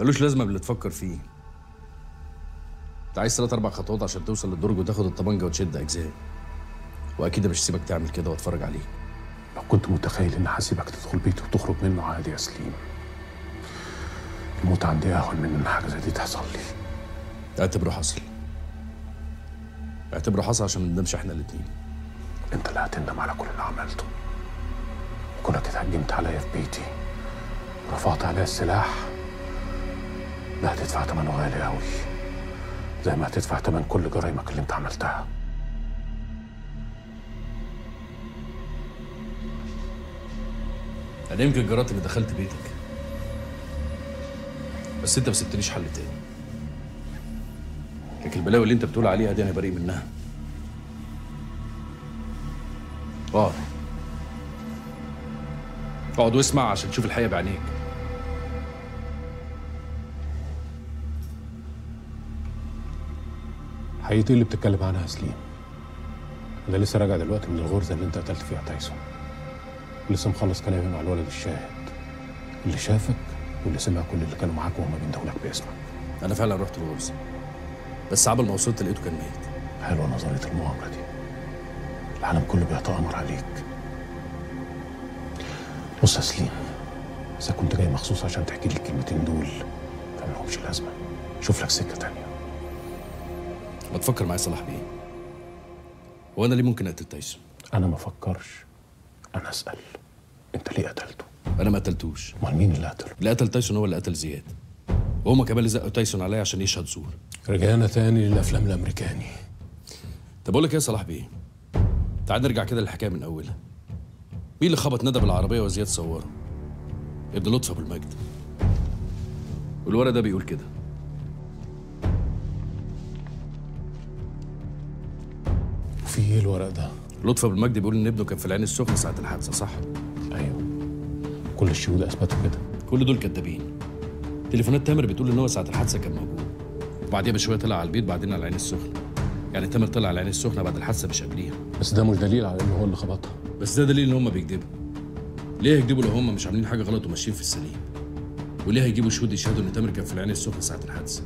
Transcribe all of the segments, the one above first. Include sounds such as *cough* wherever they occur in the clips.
ملوش لازمة باللي تفكر فيه. انت عايز ثلاث أربع خطوات عشان توصل للدرج وتاخد الطبنجه وتشد أجزاء. وأكيد مش هسيبك تعمل كده وأتفرج عليك. لو كنت متخيل إن هسيبك تدخل بيتي وتخرج منه عادي يا سليم. الموت عندي أهون من إن حاجة زي دي تحصل لي. اعتبره حصل. اعتبره حصل عشان ما نندمش إحنا الاتنين. أنت اللي هتندم على كل اللي عملته. كونك اتهجمت عليا في بيتي. رفعت عليا السلاح. ده هتدفع ثمنه غالي قوي زي ما هتدفع ثمن كل جرايمك اللي انت عملتها. أنا يمكن جرأت اني دخلت بيتك بس أنت ما سبتنيش حل تاني. لكن البلاوي اللي انت بتقول عليها دي أنا بريء منها. اقعد اقعد واسمع عشان تشوف الحقيقة بعينيك. حقيقة اللي بتتكلم عنها يا سليم. أنا لسه راجع دلوقتي من الغرزة اللي أنت قتلت فيها تايسون. لسه مخلص كلامي مع الولد الشاهد. اللي شافك واللي سمع كل اللي كانوا معاك وهما بيندهولك باسمك. أنا فعلا رحت الغرزة. بس عبل ما وصلت لقيته كان ميت. حلوة نظرية المؤامرة دي. العالم كله بيتآمر عليك. بص يا سليم إذا كنت جاي مخصوص عشان تحكي لي الكلمتين دول فملهمش لازمة. شوف لك سكة تانية. ما تفكر معايا صلاح بيه. هو أنا ليه ممكن أقتل تايسون؟ أنا ما افكرش أنا أسأل. أنت ليه قتلته؟ أنا ما قتلتوش. أمال مين اللي قتله؟ اللي قتل تايسون هو اللي قتل زياد. وهما كمان اللي زقوا تايسون عليا عشان يشهد زور. رجعنا تاني للأفلام الأمريكاني. طب أقول لك إيه يا صلاح بيه؟ تعال نرجع كده للحكاية من أولها. مين اللي خبط ندى بالعربية وزياد صوره؟ ابن لطفي أبو المجد. والورق ده بيقول كده. وفي إيه الورق ده؟ لطفي أبو المجد بيقول إن ابنه كان في العين السخنة ساعة الحادثة صح؟ أيوه. كل الشهود أثبتوا كده. كل دول كدابين. تليفونات تامر بتقول إن هو ساعة الحادثة كان موجود. وبعديها بشوية طلع على البيت بعدين على العين السخنة. يعني تامر طلع على العين السخنة بعد الحادثة مش قبليها. بس ده مش دليل على إن هو اللي خبطها. بس ده دليل إن هم بيكذبوا. ليه هيكذبوا لو هم مش عاملين حاجة غلط وماشيين في السليم؟ وليه هيجيبوا شهود يشهدوا إن تامر كان في العين السخنة ساعة الحادثة؟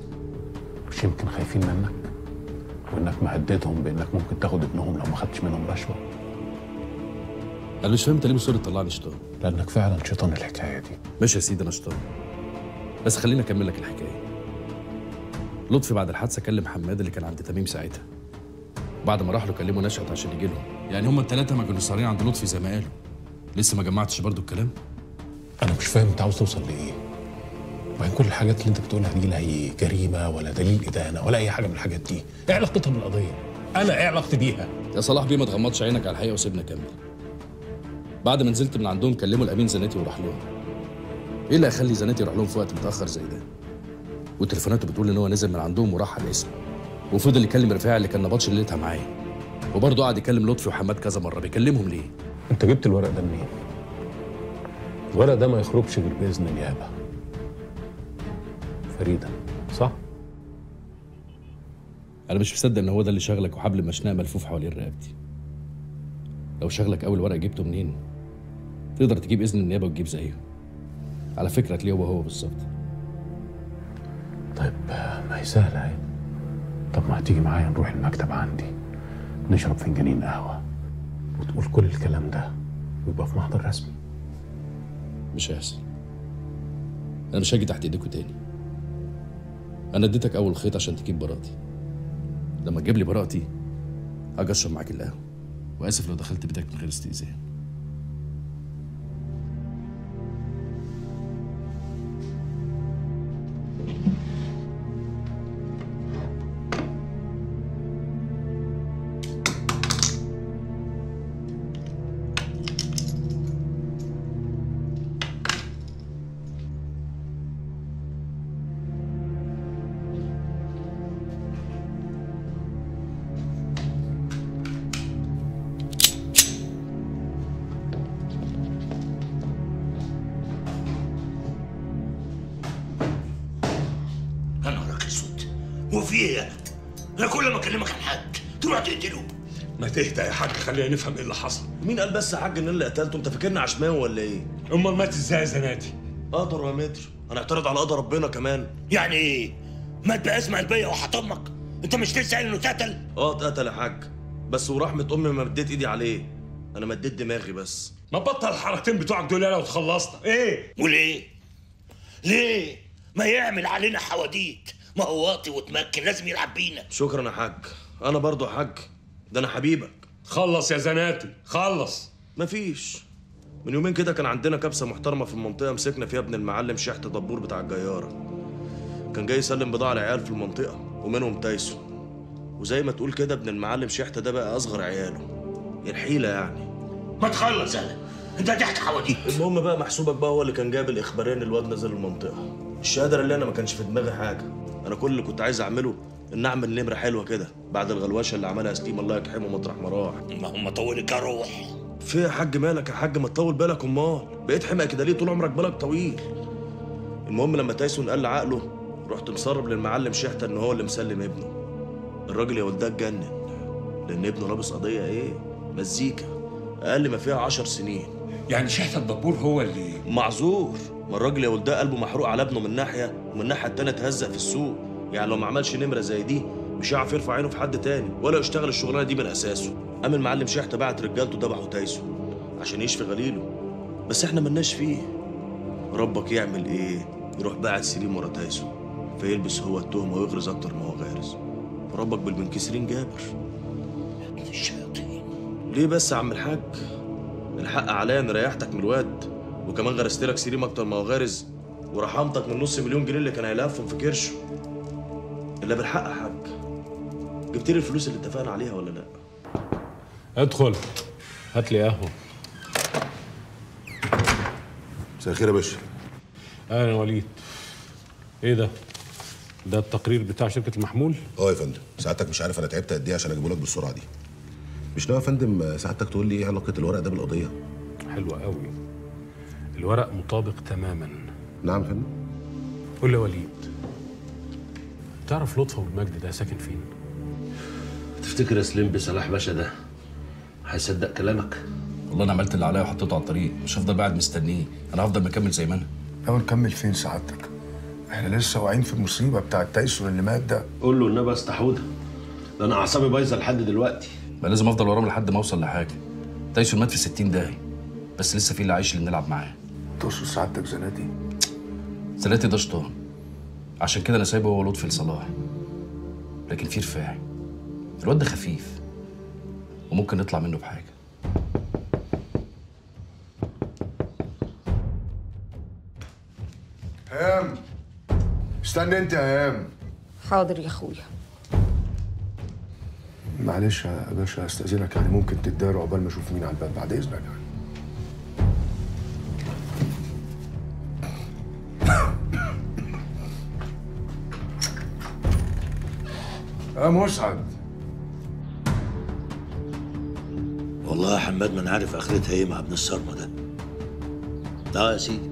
مش يمكن خايفين منك؟ وإنك مهددهم بإنك ممكن تاخد ابنهم لو ما خدتش منهم رشوه أنا مش فاهم أنت ليه مصر تطلعني شيطان؟ لأنك فعلا شيطان الحكاية دي. ماشي يا سيدي أنا شيطان. بس خليني أكمل لك الحكاية. لطفي بعد الحادثة كلم حماد اللي كان عند تميم ساعتها. بعد ما راح له كلمه نشأت عشان يجي لهم. يعني هما الثلاثه ما كانوا سهرين عند لطفي زي ما قالوا. لسه ما جمعتش برضو الكلام؟ أنا مش فاهم أنت عاوز توصل لإيه. وبعدين كل الحاجات اللي انت بتقولها دي لا هي جريمة ولا دليل إدانة ولا أي حاجة من الحاجات دي. إيه علاقتها بالقضية؟ أنا إيه علاقتي بيها؟ يا صلاح بيه ما تغمضش عينك على الحقيقة وسيبنا كمل بعد ما نزلت من عندهم كلموا الأمين زناتي وراح لهم. إيه اللي هيخلي زناتي يروح لهم في وقت متأخر زي ده؟ وتليفوناته بتقول إن هو نزل من عندهم وراح على الاسم. وفضل يكلم رفاعي اللي كان نبطش ليلتها معاه. وبرضه قعد يكلم لطفي وحماد كذا مرة. بيكلمهم ليه؟ أنت جبت الورق ده منين؟ الورق ده ما يخرجش غير بإذن النيابه فريده صح؟ أنا مش مصدق إن هو ده اللي شغلك وحبل مشنقه ملفوف حوالين رقبتي. لو شغلك أول ورق جبته منين؟ تقدر تجيب إذن النيابة وتجيب زيه على فكرة هتلاقيه هو هو بالظبط. طيب ما هي سهلة أهي. طب ما هتيجي معايا نروح المكتب عندي نشرب فنجانين قهوة وتقول كل الكلام ده ويبقى في محضر رسمي. مش هيحصل. أنا مش هاجي تحت إيديكوا تاني. أنا اديتك أول خيط عشان تجيب براءتي لما تجيب لي براءتي هاجي معاك القهوة. وآسف لو دخلت بيتك من غير استئذان. هو في إيه يا أنا كل ما أكلمك عن حد تروح تقتله. ما تهدى يا حاج خلينا نفهم إيه اللي حصل. مين قال بس يا حاج إن اللي قتلته؟ أنت فاكرني عشماوي ولا إيه؟ أمال مات إزاي يا زناتي؟ أقدر يا متر. هنعترض على قضاء ربنا كمان. يعني إيه مات بأزمة قلبية وحط أمك أنت مش لسه قايل إنه اتقتل؟ آه اتقتل يا حاج. بس ورحمة أمي ما مديت إيدي عليه. أنا مديت دماغي بس. ما تبطل الحركتين بتوعك دول يلا وتخلصنا إيه؟ وليه؟ ليه؟ ما يعمل علينا حواديت. ما هو واطي وتمكن لازم يلعب بينا. شكرا يا حاج. أنا برضو يا حاج. ده أنا حبيبك. خلص يا زناتي. خلص. مفيش. من يومين كده كان عندنا كبسة محترمة في المنطقة مسكنا فيها ابن المعلم شحت دبور بتاع الجيارة. كان جاي يسلم بضاعة لعيال في المنطقة ومنهم تايسون. وزي ما تقول كده ابن المعلم شحته ده بقى أصغر عياله. الحيلة يعني. ما تخلص. أنا انت هتحكي حواديت. المهم بقى محسوبك بقى هو اللي كان جايب الإخبارين الواد نزل المنطقة. الشهادة اللي أنا ما كانش في دماغي حاجة. أنا كل اللي كنت عايز أعمله إن أعمل نمرة حلوة كده بعد الغلوشة اللي عملها سليم الله يجحمه مطرح ما راح ما هم طولك روح. في يا حاج مالك يا حاج ما تطول بالك أمال. بقيت حمق كده ليه طول عمرك بالك طويل؟ المهم لما تايسون قال عقله رحت مسرب للمعلم شحته إن هو اللي مسلم ابنه. الراجل يا ولدها اتجنن لأن ابنه لابس قضية إيه؟ مزيكا. أقل ما فيها عشر سنين. يعني شحت الدبور هو اللي معذور. ما الراجل يا ولدها قلبه محروق على ابنه من ناحية ومن الناحيه التانية اتهزق في السوق. يعني لو ما عملش نمرة زي دي مش هيعرف يرفع عينه في حد تاني ولا يشتغل الشغلانة دي من أساسه. قام المعلم شحته بعت رجالته ذبحوا تايسون عشان يشفي غليله. بس إحنا ملناش فيه. ربك يعمل إيه؟ يروح باعت سليم ورا تايسون فيلبس هو التهمه ويغرز أكتر ما هو غارز. ربك بالمنكسرين جابر. الشياطين ليه بس يا عم الحاج؟ الحق عليا اني ريحتك من الواد وكمان غرست لك سليم أكتر ما هو غارز ورحمتك من نص مليون جنيه اللي كان هيلفهم في كرشه. إلا بالحق يا حاج. جبت لي الفلوس اللي اتفقنا عليها ولا لأ؟ ادخل. هات لي قهوة. مساء الخير يا باشا. أهلا وليد. إيه ده؟ ده التقرير بتاع شركة المحمول؟ آه يا فندم سعادتك مش عارف أنا تعبت قد إيه عشان أجيبه لك بالسرعة دي. مش ناوي يا فندم سعادتك تقول لي إيه علاقة الورق ده بالقضية؟ حلوة قوي. الورق مطابق تماما. نعم يا فندم. قول لي يا وليد تعرف لطفي والمجد ده ساكن فين؟ تفتكر يا سليم بصلاح باشا ده هيصدق كلامك؟ والله أنا عملت اللي عليا وحطيته على الطريق مش هفضل قاعد مستنيه. أنا هفضل مكمل زي ما أنا. لو نكمل فين سعادتك؟ إحنا لسه واقعين في المصيبة بتاع تايسون اللي مات ده. قول له النبي استحوده ده أنا أعصابي بايظة لحد دلوقتي. ما لازم افضل وراهم لحد ما اوصل لحاجة. تايسون مات في 60 دقايق بس لسه في اللي عايش اللي نلعب معاه. تقصد سعادتك زنادي زناتي ده شطان. عشان كده أنا سايبه هو لطفي لصلاح لكن في رفاعي. الواد ده خفيف. وممكن نطلع منه بحاجة. هام! استنى انت يا هام. حاضر يا أخويا. معلش يا باشا استأذنك يعني ممكن تداري عقبال ما أشوف مين على الباب بعد إذنك يعني. *coughs* يا مسعد. والله يا حماد ما أنا عارف آخرتها إيه مع ابن الصرمة ده. آه يا سيدي.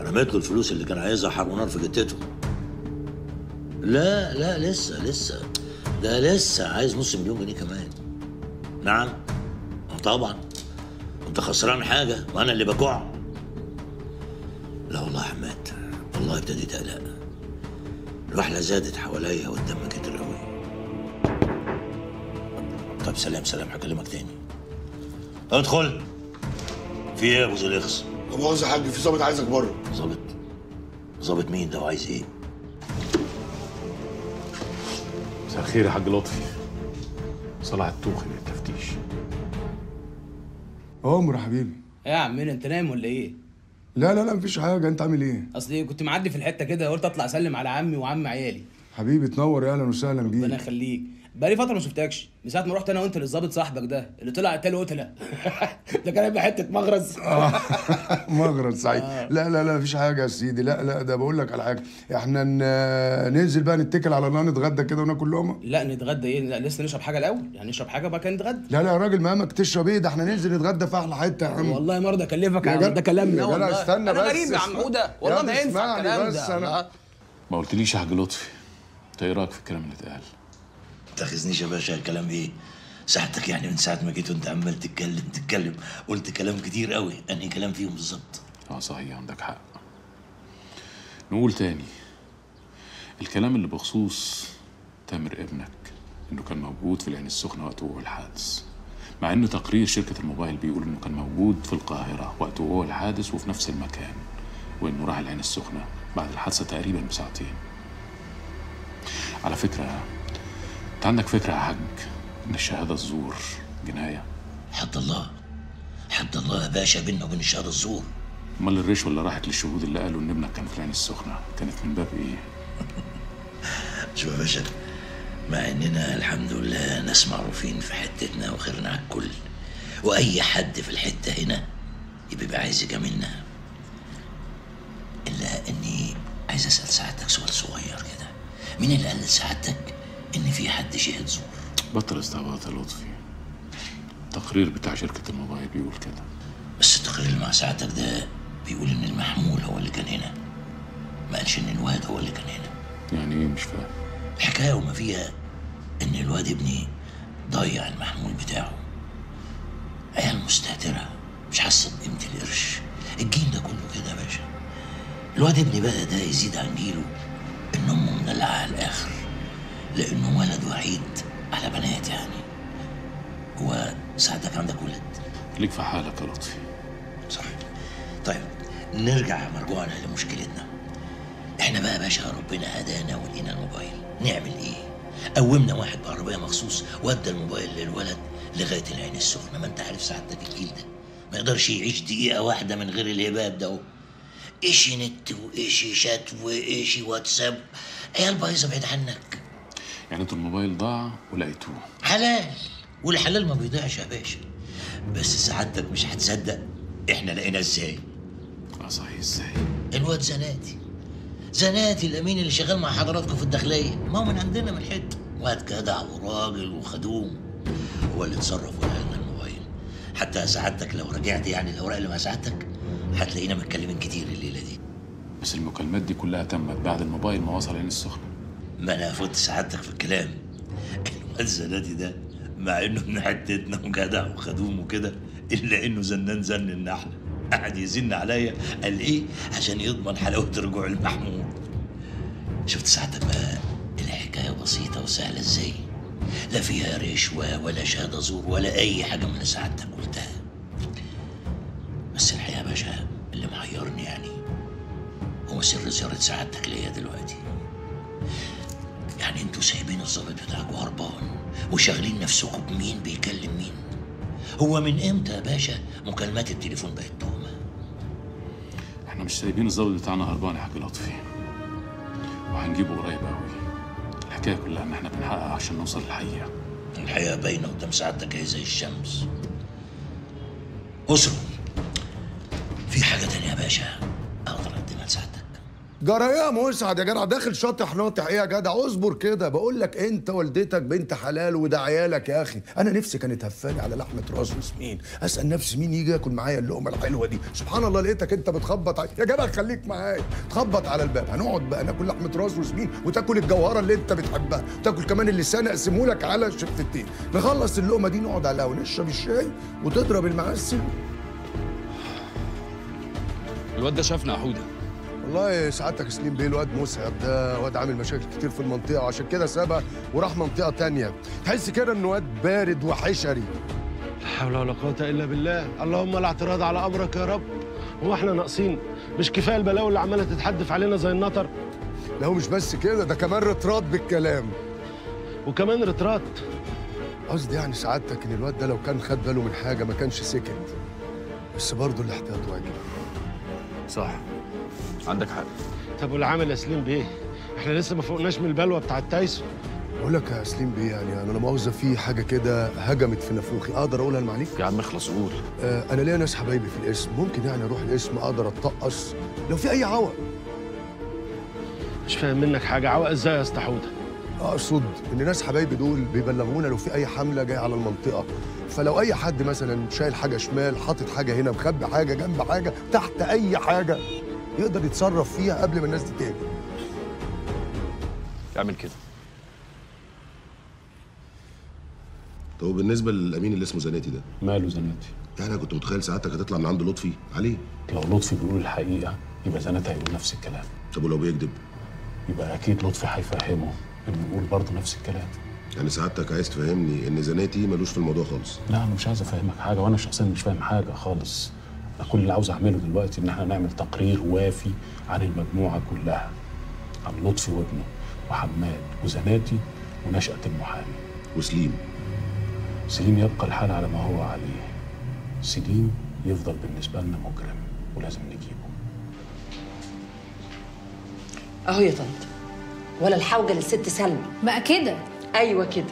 رميت له الفلوس اللي كان عايزها حرب نار في جتته لا لا لسه لسه. ده لسه عايز نص مليون جنيه كمان. نعم. طبعا. أنت خسران حاجة وأنا اللي بجوع. لا والله يا حماد والله ابتديت أقلق. الوحلة زادت حواليا والدم كتر قوي طب سلام سلام هكلمك تاني. ادخل. في إيه يا أبو زليخس؟ لا مؤاخذة يا حاج في ظابط عايزك بره. ظابط؟ ظابط مين ده وعايز إيه؟ مساء الخير يا حاج لطفي. صلاح التوخي للتفتيش عمر يا حبيبي. إيه يا عمنا انت نايم ولا إيه؟ لا لا لا مفيش حاجة. انت عامل إيه؟ اصل كنت معدي في الحتة كده قلت اطلع اسلم على عمي وعم عيالي. حبيبي تنور يا أهلا وسهلا ربنا بيك يخليك. بقالي فترة ما شفتكش من ساعة ما رحت أنا وأنت للظابط صاحبك ده اللي طلع قتال قتله *laughs* ده كان هيبقى حتة مغرز. *laughs* مغرب سعيد. لا لا لا مفيش حاجة يا سيدي. لا لا ده بقول لك على حاجة. إحنا ننزل بقى نتكل على الله نتغدى كده وناكل لقمة؟ لا نتغدى إيه؟ لا لسه نشرب حاجة الأول. يعني نشرب حاجة بقى كان نتغدى. لا لا يا راجل مهمك تشرب إيه؟ ده إحنا ننزل نتغدى في أحلى حتة يا عم. والله ما ارضى أكلفك يا عم جدع- ده كلام يا لا والله. استنى أنا بس. غريب يا عم عوده والله ما ينفع الكلام بس ده. ما قلتليش يا حاج لطفي. انت إيه رأيك في الكلام اللي اتقال؟ تاخذنيش يا باشا الكلام إيه؟ ساعتك يعني من ساعة ما جيت وأنت عمال تتكلم تتكلم. قلت كلام كتير قوي أنهي كلام فيهم بالظبط؟ آه صحيح عندك حق. نقول تاني. الكلام اللي بخصوص تامر ابنك إنه كان موجود في العين السخنة وقت وقوع الحادث. مع إن تقرير شركة الموبايل بيقول إنه كان موجود في القاهرة وقت وقوع الحادث وفي نفس المكان وإنه راح العين السخنة بعد الحادثة تقريبا بساعتين. على فكرة انت عندك فكرة يا حاج؟ إن الشهادة الزور جناية؟ حد الله. حد الله يا باشا بينا وبين الشهادة الزور. أمال الرشوه اللي راحت للشهود اللي قالوا إن ابنك كان في العين السخنة؟ كانت من باب إيه؟ *laughs* شوف يا باشا مع إننا الحمد لله ناس معروفين في حتتنا وخيرنا على الكل. وأي حد في الحتة هنا يبقى عايز يجاملنا. إلا إني عايز أسأل سعادتك سؤال صغير كده. مين اللي قال لسعادتك؟ إن في حد شهد زور بطل استعباط يا لطفي التقرير بتاع شركة الموبايل بيقول كده. بس التقرير اللي مع سعادتك ده بيقول إن المحمول هو اللي كان هنا. ما قالش إن الواد هو اللي كان هنا. يعني إيه؟ مش فاهم. الحكاية وما فيها إن الواد ابني ضيع المحمول بتاعه. عيال مستهترة. مش حاسة بقيمة القرش. الجيل ده كله كده يا باشا. الواد ابني بقى ده يزيد عن جيله إن أمه مدلعة على الآخر. لأنه ولد وحيد على بنات يعني. هو ساعتك عندك ولد ليك في حالك يا لطفي. صح. طيب نرجع مرجوعنا لمشكلتنا إحنا بقى باشا ربنا هدانا ولقينا الموبايل. نعمل إيه؟ قومنا واحد بعربية مخصوص ودى الموبايل للولد لغاية العين السخنة. ما أنت عارف سعادتك الجيل ده. ما يقدرش يعيش دقيقة واحدة من غير الهباب ده أهو. ايشي نت وايشي شات وايشي واتساب. عيال بايظة بعيد عنك. يعني أنتوا الموبايل ضاع ولقيتوه. حلال. والحلال ما بيضيعش يا باشا. بس سعادتك مش هتصدق. إحنا لقينا إزاي؟ آه صحيح إزاي؟ الواد زناتي. زناتي الأمين اللي شغال مع حضراتكم في الداخلية. ما هو من عندنا من الحته واد جدع وراجل وخدوم. هو اللي اتصرف ولا لنا الموبايل. حتى سعادتك لو رجعت يعني الاوراق اللي مع سعادتك هتلاقينا متكلمين كتير الليلة دي. بس المكالمات دي كلها تمت بعد الموبايل ما وصل العين السخنة. ما أنا فوت سعادتك في الكلام. الواد زناتي ده مع إنه من حتتنا وجدع وخدوم وكده إلا إنه زنان زن النحله قعد يزن عليا. قال إيه؟ عشان يضمن حلاوة رجوع المحمود. شفت ساعتك بقى الحكاية بسيطة وسهلة إزاي؟ لا فيها رشوة ولا شهادة زور ولا أي حاجة من اللي سعادتك قلتها. بس الحقيقة يا باشا اللي محيرني يعني هو سر زيارة سعادتك ليا دلوقتي. يعني أنتوا سايبين الظابط بتاعكوا هربان وشاغلين نفسكم بمين بيكلم مين؟ هو من إمتى يا باشا مكالمات التليفون بقت تهمة؟ إحنا مش سايبين الظابط بتاعنا هربان يا حاج لطفي. وهنجيبه قريب قوي الحكاية كلها إن إحنا بنحقق عشان نوصل للحقيقة. الحقيقة باينة قدام سعادتك اهي زي الشمس. أسرة في حاجة تانية يا باشا؟ جرى إيه يا مسعد يا جدع داخل شاطح ناطح إيه يا جدع؟ اصبر كده. بقول لك أنت والدتك بنت حلال وده عيالك يا أخي. أنا نفسي كانت هفاني على لحمة راس وسمين أسأل نفسي مين يجي ياكل معايا اللقمة الحلوة دي. سبحان الله لقيتك أنت بتخبط. يا جدع خليك معايا. تخبط على الباب. هنقعد بقى ناكل لحمة راس وسمين وتاكل الجوهرة اللي أنت بتحبها. وتاكل كمان اللسان اقسمه لك على شفتين. نخلص اللقمة دي نقعد على القهوه نشرب الشاي وتضرب المعسل. الواد ده شافنا يا حوده. والله سعادتك سليم بيه الواد مسعد ده واد عامل مشاكل كتير في المنطقة وعشان كده سابها وراح منطقة تانية. تحس كده إنه واد بارد وحشري. لا حول ولا قوة إلا بالله. اللهم لا اعتراض على أمرك يا رب. هو إحنا ناقصين. مش كفاية البلاوي اللي عمالة تتحدف علينا زي النطر. لا هو مش بس كده ده كمان رطرات بالكلام. وكمان رطرات قصدي يعني سعادتك إن الواد ده لو كان خد باله من حاجة ما كانش سكت. بس برضه الاحتياط واجب. صح. عندك حق. طب والعامل يا سليم بيه؟ إحنا لسه ما فوقناش من البلوه بتاعت تايسون. بقول لك يا سليم بيه يعني أنا لا مؤاخذه في حاجة كده هجمت في نافوخي أقدر أقولها لمعاليك؟ يا عم اخلص قول آه أنا ليا ناس حبايبي في الاسم ممكن يعني أروح الاسم أقدر اتطقص لو في أي عوق مش فاهم منك حاجة. عوق إزاي يا اسطى حوده؟ أقصد إن ناس حبايبي دول بيبلغونا لو في أي حملة جاية على المنطقة. فلو أي حد مثلا شايل حاجة شمال حاطط حاجة هنا مخبي حاجة جنب حاجة تحت أي حاجة يقدر يتصرف فيها قبل ما الناس دي اعمل كده. طب بالنسبة للأمين اللي اسمه زناتي ده؟ ماله زناتي؟ يعني أنا كنت متخيل ساعتك هتطلع من عند لطفي عليه. لو لطفي بيقول الحقيقة يبقى زناتي هيقول نفس الكلام. طب ولو بيكذب؟ يبقى أكيد لطفي هيفهمه إنه يقول برضه نفس الكلام. يعني سعادتك عايز تفهمني إن زناتي ملوش في الموضوع خالص. لا أنا مش عايز أفهمك حاجة وأنا شخصيا مش فاهم حاجة خالص. أنا كل اللي عاوز أعمله دلوقتي إن إحنا نعمل تقرير وافي عن المجموعة كلها عن لطفي وابنه وحماد وزناتي ونشأة المحامي. وسليم. سليم يبقى الحال على ما هو عليه. سليم يفضل بالنسبة لنا مجرم ولازم نجيبه. أهو يا طنط ولا الحوجة للست سلمى. بقى كده. أيوه كده.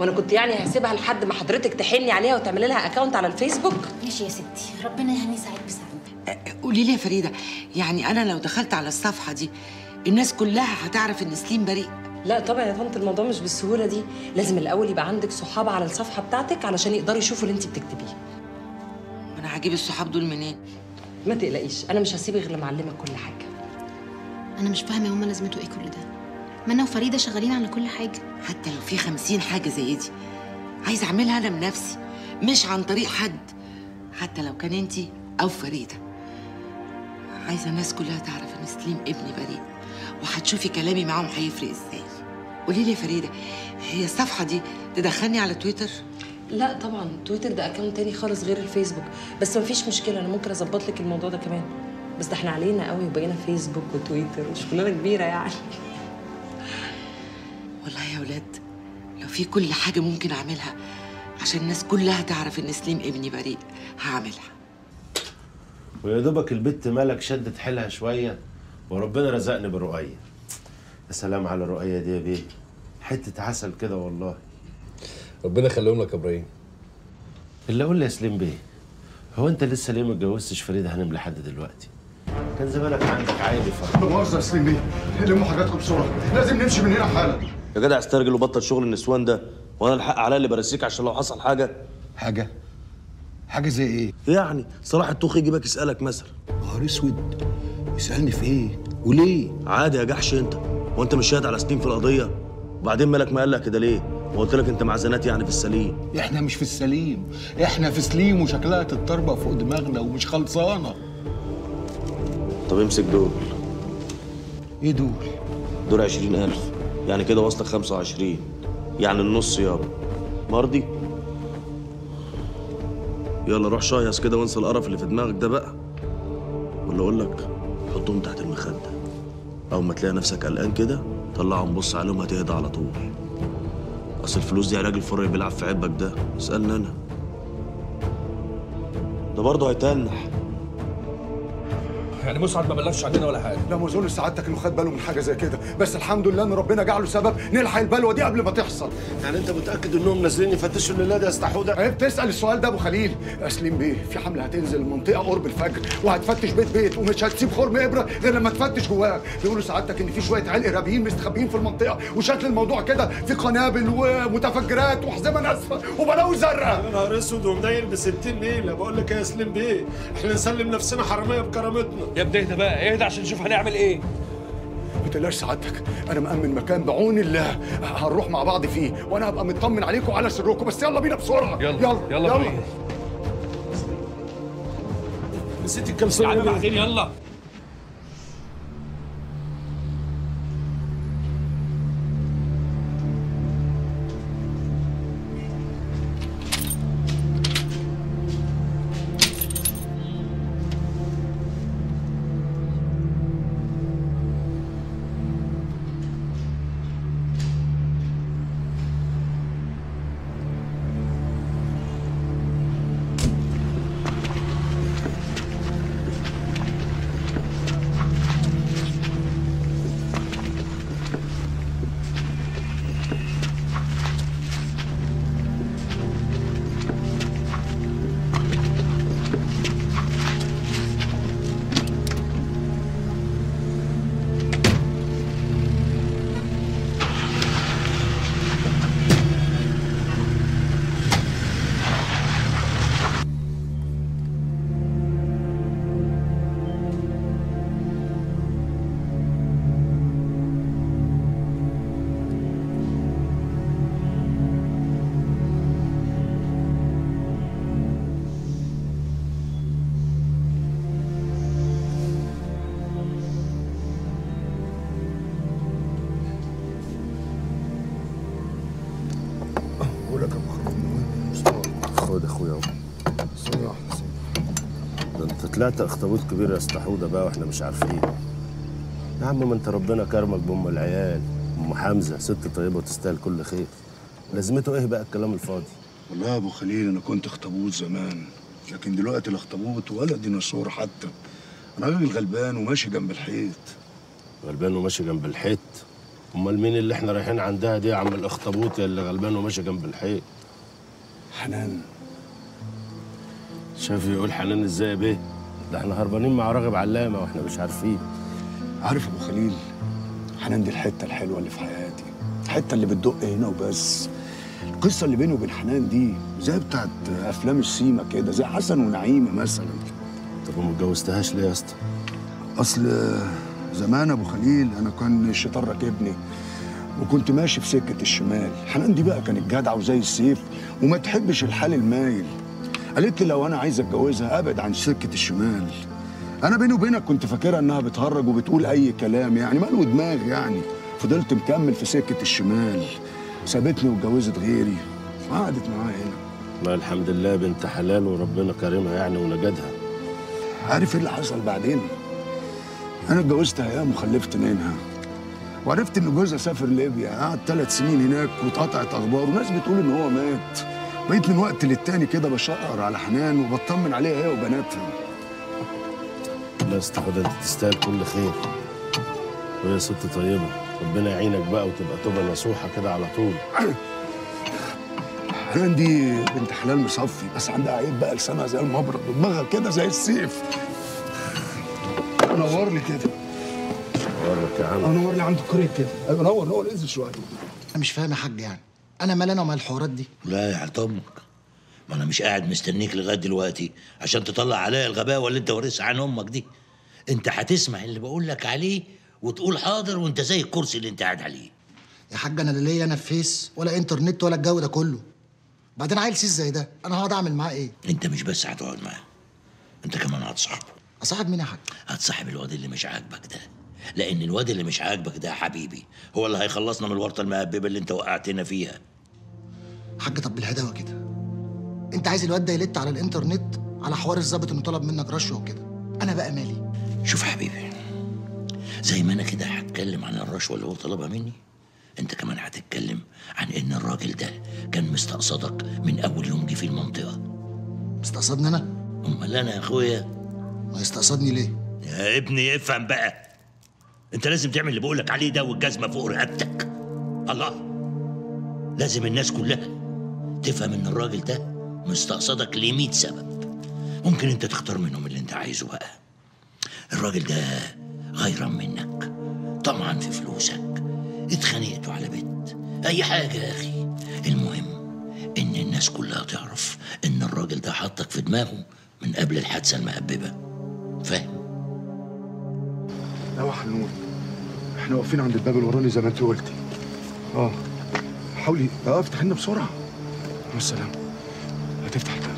وأنا كنت يعني هسيبها لحد ما حضرتك تحني عليها وتعملي لها اكونت على الفيسبوك. ماشي يا ستي. ربنا يعني يسعد بسعد قولي لي يا فريدة يعني أنا لو دخلت على الصفحة دي الناس كلها هتعرف إن سليم بريء؟ لا طبعا يا طنط الموضوع مش بالسهولة دي. لازم الأول يبقى عندك صحاب على الصفحة بتاعتك علشان يقدروا يشوفوا اللي انت بتكتبيه. أنا هجيب الصحاب دول منين؟ ما تقلقيش أنا مش هسيبك غير لما أعلمك كل حاجة. أنا مش فاهمة هما لازمته إيه كل ده. ما أنا وفريدة شغالين على كل حاجة. حتى لو في خمسين حاجة زي دي عايزه أعملها أنا بنفسي مش عن طريق حد حتى لو كان أنتي أو فريدة. عايزة الناس كلها تعرف إن سليم ابني بريء وهتشوفي كلامي معاهم هيفرق إزاي. قولي لي يا فريدة هي الصفحة دي تدخلني على تويتر؟ لا طبعا تويتر ده اكونت تاني خالص غير الفيسبوك. بس مفيش مشكلة أنا ممكن أظبط لك الموضوع ده كمان. بس ده إحنا علينا قوي وبقينا فيسبوك وتويتر وشغلانه كبيرة يعني. والله يا ولاد لو في كل حاجة ممكن أعملها عشان الناس كلها تعرف إن سليم ابني بريء هعملها. ويا دوبك البت مالك شدت حيلها شوية وربنا رزقني برؤية يا سلام على الرؤية دي يا بيه. حتة عسل كده والله. ربنا يخليهم لك يا إبراهيم. اللي أقول لي يا سليم بيه هو أنت لسه ليه ما اتجوزتش فريده هانم لحد دلوقتي؟ كان زمانك عندك عيل فرق مؤاخذة يا سليم بيه. لموا حاجاتكم بسرعة؟ لازم نمشي من هنا حالا. يا جدع استرجل وبطل شغل النسوان ده وأنا الحق عليا اللي برسيك عشان لو حصل حاجة. حاجة؟ حاجة زي إيه؟ يعني صلاح الطوخ يجيبك يسألك مثلا. نهار أسود. يسألني في إيه وليه؟ عادي يا جحش أنت. وأنت مش شاهد على سنين في القضية؟ وبعدين مالك ما قال لك كده ليه؟ وقلت لك أنت مع زنات يعني في السليم. إحنا مش في السليم. إحنا في سليم وشكلها تتربى فوق دماغنا ومش خلصانة. طب امسك دول. إيه دول؟ دول 20000 يعني كده واصلك 25 يعني النص يابا. مرضي؟ يلا روح شايص كده وانسى القرف اللي في دماغك ده بقى. ولا أقول لك حطهم تحت المخدة. أول ما تلاقي نفسك قلقان كده طلعهم بص عليهم هتهدى على طول. أصل الفلوس دي علاج الفر اللي بيلعب في عبك ده. اسألني أنا. ده برضه هيتنح. يعني مسعد ما بلغش عننا ولا حاجة. لا ما اظن سعادتك إنه خد باله من حاجة زي كده. بس الحمد لله إن ربنا جعله سبب نلحق البلوه دي قبل ما تحصل. يعني أنت متأكد إنهم نازلين يفتشوا الليلة دي يا استحوده عيب تسأل السؤال ده أبو خليل. اسليم بيه. في حملة هتنزل المنطقة قرب الفجر وهتفتش بيت بيت ومش هتسيب خرم إبرة غير لما تفتش جواه بيقولوا سعادتك إن في شوية عيال ارهابيين مستخبيين في المنطقة وشكل الموضوع كده في قنابل ومتفجرات وحزمة ناسفه وبلاوي زرقاء. يا نهار أسود ومنيل ب 60 نيله بقول لك يا سليم بيه. إحنا نسلم نفسنا حرامية بكرامتنا. يا ابني اهدى بقى اهدى عشان نشوف هنعمل إيه. ما تقلقش سعادتك أنا مأمن مكان بعون الله. هنروح مع بعض فيه وأنا هبقى مطمن عليكم وعلى سركم بس يلا بينا بسرعة. يلا يلا يلا يلا, بينا. نسيت الكلسون عم بعدين يلا. ده انت طلعت أخطبوط كبير يا استحوده بقى وإحنا مش عارفين. يا عم ما انت ربنا كرمك بأم العيال أم حمزة ست طيبة وتستاهل كل خير. لازمته إيه بقى الكلام الفاضي؟ والله يا أبو خليل أنا كنت أخطبوط زمان لكن دلوقتي لا اخطبوط ولا ديناصور حتى. أنا راجل غلبان وماشي جنب الحيط. غلبان وماشي جنب الحيط؟ أمال مين اللي إحنا رايحين عندها دي يا عم الأخطبوط يا اللي غلبان وماشي جنب الحيط؟ حنان. شايف يقول حنان إزاي يا بيه؟ ده إحنا هربانين مع راغب علامة وإحنا مش عارفين. عارف أبو خليل حنان دي الحتة الحلوة اللي في حياتي الحتة اللي بتدق هنا وبس. القصة اللي بيني وبين حنان دي زي بتاعت أفلام السيما كده زي حسن ونعيمة مثلا. طب وما اتجوزتهاش ليه يا اسطى؟ أصل زمان أبو خليل أنا كان الشيطان راكبني وكنت ماشي في سكة الشمال. حنان دي بقى كانت جدعة وزي السيف وما تحبش الحال المايل. قالت لي لو أنا عايز أتجوزها أبعد عن سكة الشمال. أنا بيني وبينك كنت فاكرها إنها بتهرج وبتقول أي كلام يعني مالو دماغ يعني. فضلت مكمل في سكة الشمال. سابتني واتجوزت غيري. وقعدت معايا هنا. ما الحمد لله بنت حلال وربنا كرمها يعني ونجدها. عارف إيه اللي حصل بعدين؟ أنا اتجوزت أيام وخلفت منها. وعرفت إن جوزها سافر ليبيا قعد ثلاث سنين هناك واتقطعت أخباره. وناس بتقول إن هو مات. بقيت من وقت للتاني كده بشقر على حنان وبطمن عليها هي وبناتها لا استحوذ انت تستاهل كل خير. وهي ست طيبة. ربنا يعينك بقى وتبقى توبة نصوحة كده على طول. *coughs* حنان دي بنت حلال مصفي بس عندها عيب بقى لسانها زي المبرد ودماغها كده زي السيف. نور لي كده. ورك يا عم. نور لي عند الكوريك كده. أيوه نور نور انزل شوية. أنا مش فاهم يا حاج يعني. أنا مال أنا ومال الحوارات دي. لا يا حيلة أمك ما أنا مش قاعد مستنيك لغاية دلوقتي عشان تطلع عليا الغباوه اللي أنت وارثها عن أمك دي. أنت هتسمع اللي بقول لك عليه وتقول حاضر وأنت زي الكرسي اللي أنت قاعد عليه. يا حاج أنا لا ليا أنا في Face ولا إنترنت ولا الجو ده كله. بعدين عيل سيس زي ده أنا هقعد أعمل معاه إيه؟ أنت مش بس هتقعد معاه أنت كمان هتصاحبه. أصاحب مين يا حاج؟ هتصاحب الواد اللي مش عاجبك ده. لأن الواد اللي مش عاجبك ده يا حبيبي. هو اللي هيخلصنا من الورطة المهببة اللي انت وقعتنا فيها. حاج طب بالهداوة كده. انت عايز الواد ده يلت على الانترنت على حوار الظابط انه طلب منك رشوه وكده. أنا بقى مالي؟ شوف يا حبيبي زي ما أنا كده هتكلم عن الرشوة اللي هو طلبها مني انت كمان هتتكلم عن إن الراجل ده كان مستقصدك من أول يوم جه في المنطقة. مستقصدني أنا؟ أمال أنا يا أخويا؟ ما يستقصدني ليه؟ يا ابني افهم بقى. انت لازم تعمل اللي بقولك عليه ده والجزمة فوق رقبتك. الله. لازم الناس كلها تفهم إن الراجل ده مستقصدك ل 100 سبب. ممكن أنت تختار منهم اللي أنت عايزه بقى. الراجل ده غيران منك. طمعا في فلوسك. اتخانقتوا على بيت. أي حاجة يا أخي. المهم إن الناس كلها تعرف إن الراجل ده حطك في دماغه من قبل الحادثة المهببه فاهم؟ لا حنون إحنا واقفين عند الباب الوراني زي ما انت قلتي. آه. حاولي آه افتح لنا بسرعة. مع السلامه هتفتح الباب.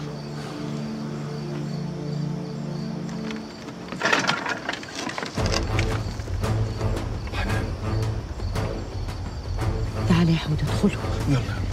تعالى يا حود ادخلوا. يلا.